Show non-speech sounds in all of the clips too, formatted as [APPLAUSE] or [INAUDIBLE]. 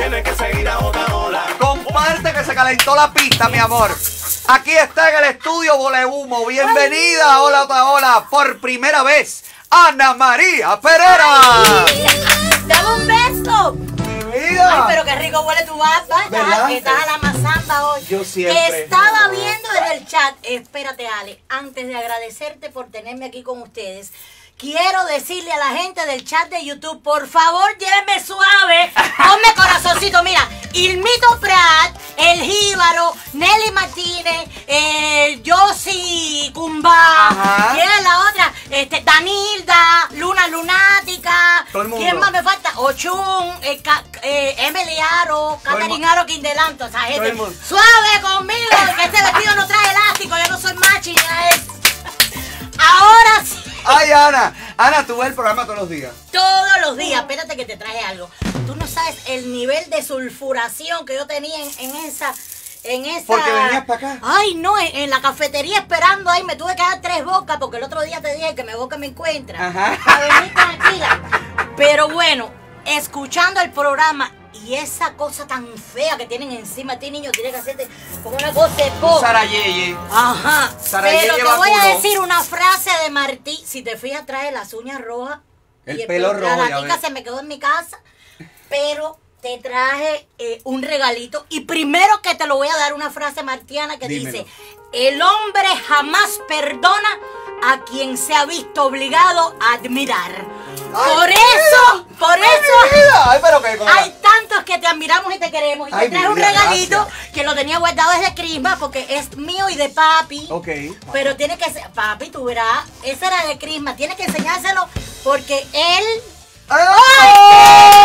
Tienes que seguir a otra ola. Comparte que se calentó la pista, mi amor. Aquí está en el estudio Vole Humo. Bienvenida, hola, hola, hola, por primera vez, Ana María Pereira. ¡Dame un beso! Mi Ay, pero qué rico huele tu bata. ¿Verdad? Estás a la mazamba hoy. Yo siempre. Estaba viendo desde el chat. Espérate, Ale. Antes de agradecerte por tenerme aquí con ustedes. Quiero decirle a la gente del chat de YouTube, por favor, llévenme suave. [LAUGHS] Ponme corazoncito. Mira, Ilmito Prat, El Jíbaro, Nelly Martínez, eh, Cumba. Ajá. ¿Quién es la otra? Este, Danilda, Luna Lunática. Todo el mundo. ¿Quién más me falta? Ochun, eh, eh, Emily Aro, Catherine Aro Quindelanto. Todo gente, suave conmigo, que este vestido no trae elástico, yo no soy machi, ya es. Ahora sí, Ay, Ana. Ana, tú ves el programa todos los días. todos los días, espérate que te traje algo. Tú no sabes el nivel de sulfuración que yo tenía en, en esa. En esa... Porque venías pa' acá. Ay, no, en, en la cafetería esperando ahí me tuve que dar tres bocas porque el otro día te dije que me boca me encuentra. Ajá. Para venir tranquila. Pero bueno, escuchando el programa y esa cosa tan fea que tienen encima, ti niño, tiene que hacerte como una cosa de po. Sara Yeye. Ajá. Sara Pero te voy a decir una frase de Martí. Si te fijas, trae las uñas rojas. El y pelo rojo, La ves. se me quedó en mi casa. Pero te traje eh, un regalito. Y primero que te lo voy a dar una frase martiana que Dímelo. dice: El hombre jamás perdona a quien se ha visto obligado a admirar. Ay, por eso, vida. por Ay, eso. vida. Ay, pero la- Hay tantos que te admiramos y te queremos. Y Ay, te traje mi un vida, regalito gracias. que lo tenía guardado desde Crisma porque es mío y de papi. Ok. Pero tiene que ser, papi, tú verás, ese era de Crisma, tiene que enseñárselo porque él, ¡Ay!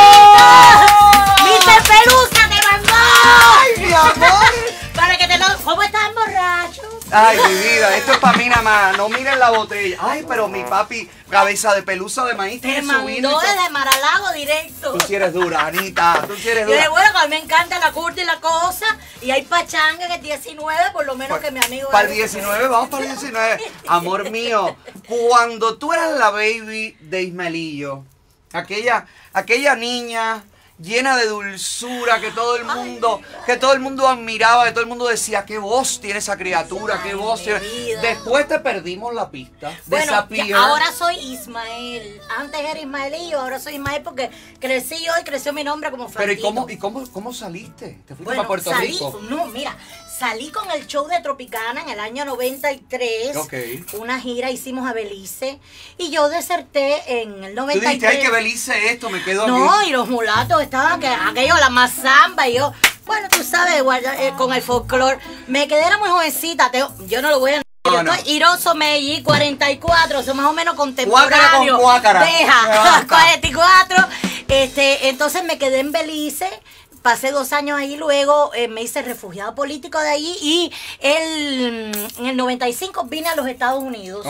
Ay, mi vida, esto es para mí nada más. No miren la botella. Ay, pero mi papi, cabeza de pelusa de maíz, Te tiene su vino. mandó desde Maralago directo. Tú sí eres dura, Anita. Tú sí eres Yo dije, dura. bueno, que a mí me encanta la curta y la cosa. Y hay pachanga en el 19, por lo menos que mi amigo. Para el 19, vamos para el 19. Amor mío, cuando tú eras la baby de Ismaelillo, aquella, aquella niña llena de dulzura que todo el mundo, que todo el mundo admiraba, que todo el mundo decía, qué voz tiene esa criatura, qué voz tiene. Después te perdimos la pista. Bueno, ya- ahora soy Ismael. Antes era Ismaelillo, ahora soy Ismael porque crecí yo y creció mi nombre como Pero ¿y cómo, y cómo, cómo saliste? ¿Te fuiste Bueno, para Puerto salí, Rico? no, mira, salí con el show de Tropicana en el año 93. Ok. Una gira hicimos a Belice y yo deserté en el Tú 93. dijiste, ay, que Belice esto, me quedo No, aquí. y los mulatos estaban, que aquello, la mazamba, y yo, bueno, tú sabes, guarda- eh, con el folclore. Me quedé, era muy jovencita, te- yo no lo voy a... Yo no. estoy Iroso Meiji, 44, son más o menos contemporáneos. Cuácara con cuácara. Deja, Me basta. [LAUGHS] 44. Este, entonces me quedé en Belice. Pasé dos años ahí, luego eh, me hice refugiado político de ahí y el, en el 95 vine a los Estados Unidos.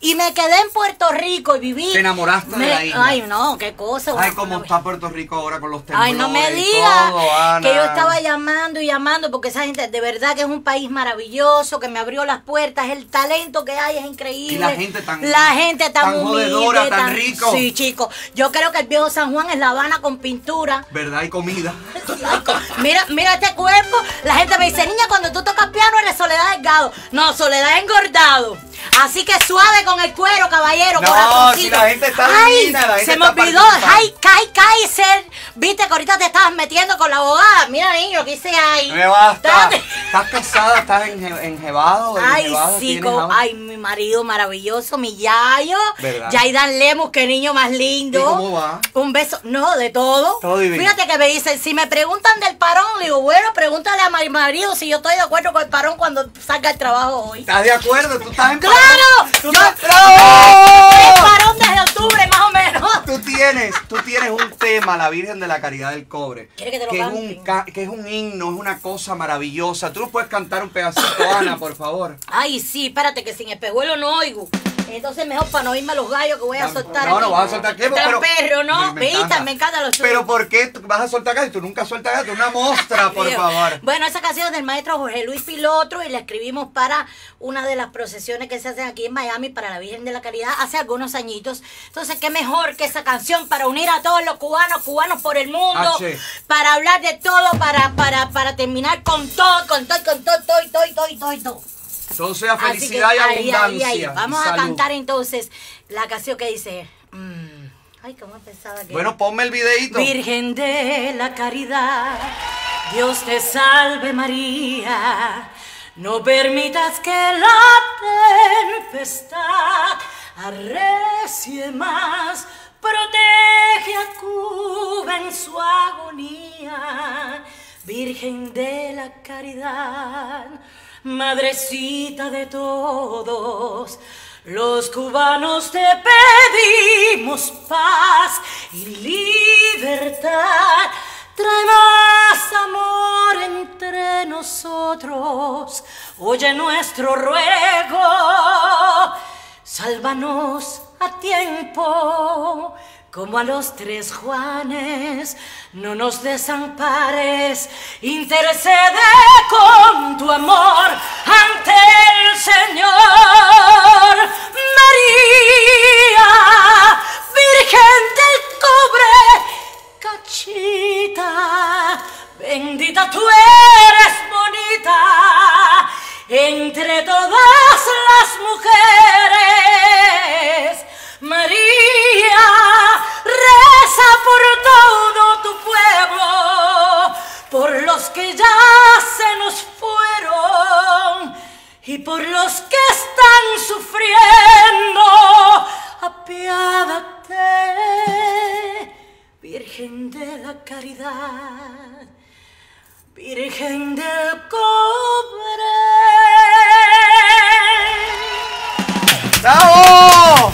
Y me quedé en Puerto Rico y viví. Te enamoraste de la isla. Ay, no, qué cosa. Ay, cómo está Puerto Rico ahora con los temblores Ay, no me digas que yo estaba llamando y llamando porque esa gente de verdad que es un país maravilloso, que me abrió las puertas, el talento que hay es increíble. Y la gente tan- La gente tan, tan humilde, jodedora, tan rico. Sí, chicos. Yo creo que el viejo San Juan es La Habana con pintura. ¿Verdad? Y comida. [LAUGHS] Mira, mira este cuerpo. La gente me dice, niña, cuando tú tocas piano eres Soledad Delgado. No, Soledad engordado. Así que suave con el cuero, caballero. No, corazoncito. si la gente está Ay, divina, la gente se me está olvidó. Ay, Kai Kaiser. Viste que ahorita te estabas metiendo con la abogada. Mira, niño, ¿qué hice ahí? Me basta. ¿Estás casada? ¿Estás enjebado? Ay, sí, ay, mi marido maravilloso, mi Yayo. ¿Verdad? Yaidan Lemus, qué niño más lindo. ¿Y cómo va? Un beso, no, de todo. Todo divino. Fíjate que me dicen, si me preguntan del parón, le digo, bueno, pregúntale a mi marido si yo estoy de acuerdo con el parón cuando salga el trabajo hoy. ¿Estás de acuerdo? ¿Tú estás en ¡Claro! ¿Tú Yo- parón desde octubre, más o menos. Tú tienes, tú tienes un tema, la Virgen de la Caridad del Cobre, ¿Quiere que te lo es cante? un que es un himno, es una cosa maravillosa. Tú nos puedes cantar un pedacito, Ana, por favor. Ay, sí, espérate que sin espejuelo no oigo. Entonces mejor para no irme a los gallos que voy a soltar. No, no vas a soltar qué, pero perro, ¿no? Me encanta. me encantan los Pero tuyos. ¿por qué vas a soltar gato? Tú nunca sueltas gato, una mostra, [LAUGHS] por favor. Bueno, esa canción es del maestro Jorge Luis Pilotro y la escribimos para una de las procesiones que se hacen aquí en Miami para la Virgen de la Caridad hace algunos añitos. Entonces, qué mejor que esa canción para unir a todos los cubanos, cubanos por el mundo, H. para hablar de todo, para, para, para terminar con todo, con todo, con todo, todo, todo, todo, todo, todo. Todo sea felicidad que, y ahí, ahí, abundancia. y Vamos a cantar entonces la canción que dice... mm, ay, cómo pensaba que... Bueno, ponme el videito. Virgen de la caridad, Dios te salve María. No permitas que la tempestad arrecie más. Protege a Cuba en su agonía. Virgen de la caridad, Madrecita de todos. Los cubanos te pedimos paz y libertad. Trae más amor entre nosotros. Oye nuestro ruego. Sálvanos a tiempo. Como a los tres Juanes, no nos desampares, intercede con tu amor ante el Señor. Que ya se nos fueron y por los que están sufriendo. Apiádate, Virgen de la Caridad. Virgen del cobre. ¡Bravo!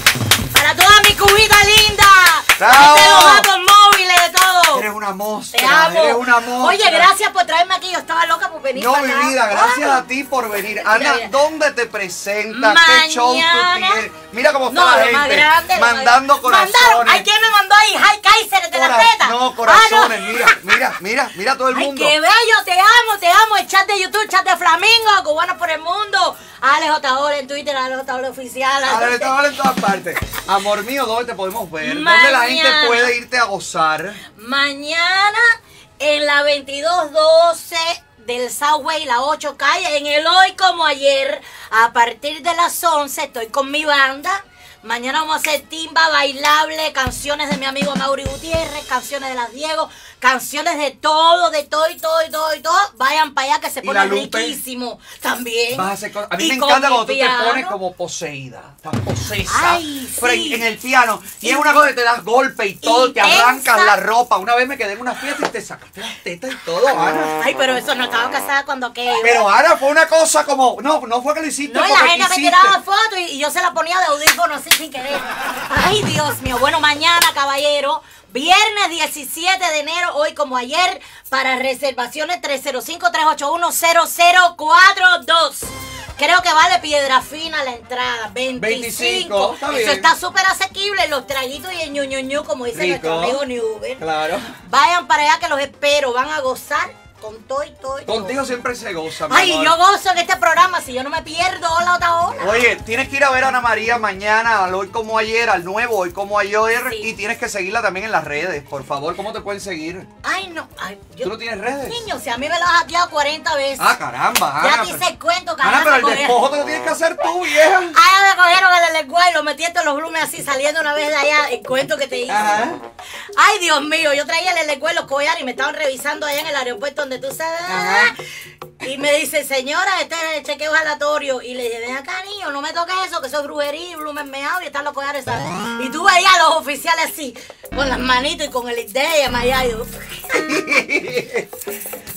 Para toda mi cubita linda. Bravo. Los datos móviles, de todo. Eres una mostra, Te amo. eres una. Oye, gracias por traerme aquí. Yo estaba loca por venir No, para mi acá. vida, gracias Ay. a ti por venir. Ana. ¿dónde te presentas? ¿Qué show tú Mañana. tienes? Mira cómo está No, la gente. más grande. mandando grande. Mandaron. corazones. Ay, ¿quién me mandó ahí? Jai Kaiser de la Cora- teta. No, corazones, Ah, no. mira, mira, mira, mira todo el Ay, mundo. qué bello, te amo, te amo. El chat de YouTube, chat de Flamingo, Cubanos por el Mundo. Alex J. en Twitter, Alex J. oficial. A ver, estamos en todas partes. Amor mío, ¿dónde te podemos ver? ¿Dónde la gente Mañana. puede irte a gozar? Mañana en la 2212 del Southway, la 8 calle, en el hoy como ayer, a partir de las 11 estoy con mi banda. Mañana vamos a hacer timba bailable, canciones de mi amigo Mauri Gutiérrez, canciones de las Diego, canciones de todo, de todo y todo y todo y todo. Vayan para allá que se ¿Y pone riquísimo también. Vas a hacer cosas- A mí Y me encanta cuando tú te pones como poseída. Estás posesa. Ay, sí. en, el piano. Y, es una cosa que te das golpe y todo, y te arrancas esa- la ropa. Una vez me quedé en una fiesta y te sacaste las tetas y todo, Ana. Ay, pero eso no estaba casada cuando aquello. Pero Ana fue una cosa como. No, no fue que lo hiciste No, la gente me tiraba fotos y, y yo se la ponía de audífono así sin querer. Ay, Dios mío. Bueno, mañana, caballero, viernes 17 de enero, hoy como ayer, para reservaciones 305-381-0042. Creo que vale piedra fina la entrada, 25. 25, está bien. Eso está súper asequible, los traguitos y el ñu, ñu, ñu, como dice nuestro Rico. amigo Newber. Claro. Vayan para allá que los espero, van a gozar con todo y todo y todo. Contigo siempre se goza, mi Ay, amor. yo gozo en este programa, si yo no me pierdo la otra hora. Oye, tienes que ir a ver a Ana María mañana, al hoy como ayer, al nuevo hoy como ayer, Sí. y tienes que seguirla también en las redes, por favor. ¿Cómo te pueden seguir? Ay, no. Ay, yo, ¿Tú no tienes redes? Niño, si a mí me lo has hackeado 40 veces. Ah, caramba, ya Ana. te hice el cuento, Ana, caramba. pero el despojo te lo tienes que hacer tú, vieja. Ah, me cogieron el lenguaje y lo metí entre los blumes así saliendo una vez de allá, el cuento que te hice. Ajá. Ay, Dios mío, yo traía el lenguaje los collares y me estaban revisando allá en el aeropuerto donde tú sabes. Ajá. Y me dice, señora, este es el chequeo aleatorio. Y le dije, ven acá, niño, no me toques eso, que eso es brujería y blumen meado y están los collares, ¿sabes? Y tú veías a los oficiales así, con las manitos y con el idea allá.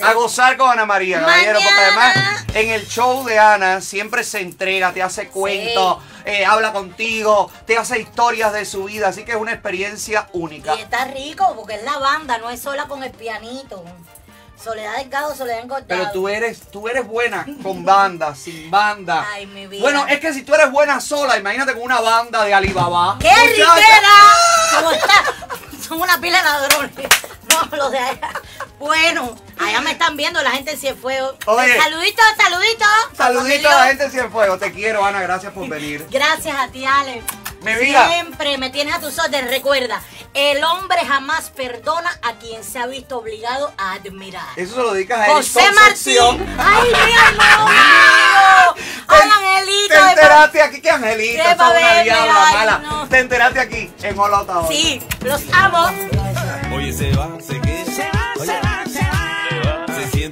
A gozar con Ana María, caballero, porque además en el show de Ana siempre se entrega, te hace cuentos, eh, habla contigo, te hace historias de su vida, así que es una experiencia única. Y está rico porque es la banda, no es sola con el pianito. Soledad Delgado, Soledad Engordado. Pero tú eres, tú eres buena con banda, [LAUGHS] sin banda. Ay, mi vida. Bueno, es que si tú eres buena sola, imagínate con una banda de Alibaba. ¡Qué Muchacha. riquera! ¿Cómo está? Son una pila de ladrones. [LAUGHS] No, los de allá. Bueno, allá me están viendo la gente en Cienfuegos. Oye. Saluditos, saluditos. Saludito a la gente de Cienfuegos. Te quiero, Ana. Gracias por venir. Gracias a ti, Ale. Mi vida. Siempre me tienes a tus órdenes. Recuerda, el hombre jamás perdona a quien se ha visto obligado a admirar. Eso se lo dedicas a él. José Martín. ¡Ay, mi amor mío! ¡Ay, Angelito! Te enteraste aquí que Angelita Qué es una diabla ay, mala. no. Te enteraste aquí en Hora. Sí, los amo. Oye, se va, se queda.